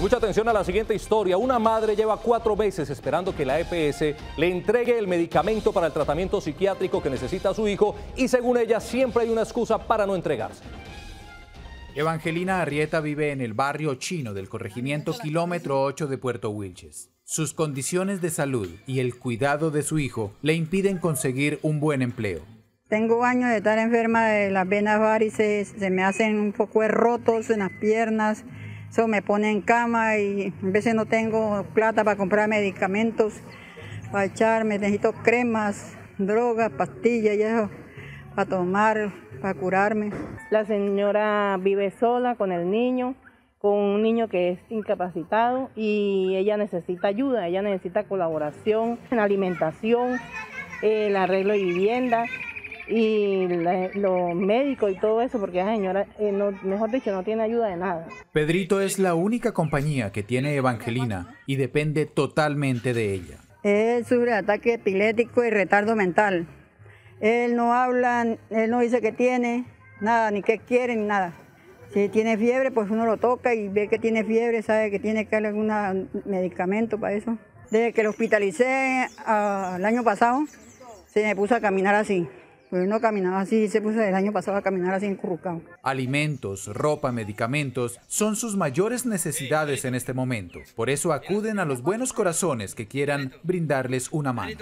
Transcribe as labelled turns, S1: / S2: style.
S1: Mucha atención a la siguiente historia. Una madre lleva cuatro meses esperando que la EPS le entregue el medicamento para el tratamiento psiquiátrico que necesita su hijo y según ella siempre hay una excusa para no entregarse.
S2: Evangelina Arrieta vive en el barrio chino del corregimiento kilómetro 8 de Puerto Wilches. Sus condiciones de salud y el cuidado de su hijo le impiden conseguir un buen empleo.
S3: Tengo años de estar enferma de las venas varices, se me hacen un poco rotos en las piernas, eso me pone en cama y a veces no tengo plata para comprar medicamentos, para echarme, necesito cremas, drogas, pastillas y eso para tomar, para curarme.
S4: La señora vive sola con el niño, con un niño que es incapacitado y ella necesita ayuda, ella necesita colaboración en alimentación, el arreglo de vivienda y los médicos y todo eso, porque la señora, eh, mejor dicho, no tiene ayuda de nada.
S2: Pedrito es la única compañía que tiene Evangelina y depende totalmente de ella.
S3: Él sufre ataque epiléptico y retardo mental. Él no habla, él no dice que tiene nada, ni qué quiere, ni nada. Si tiene fiebre, pues uno lo toca y ve que tiene fiebre, sabe que tiene que darle algún medicamento para eso. Desde que lo hospitalicé uh, el año pasado, se me puso a caminar así. Pues no caminaba así, se puso el año pasado a caminar así encurrucado.
S2: Alimentos, ropa, medicamentos son sus mayores necesidades en este momento. Por eso acuden a los buenos corazones que quieran brindarles una mano.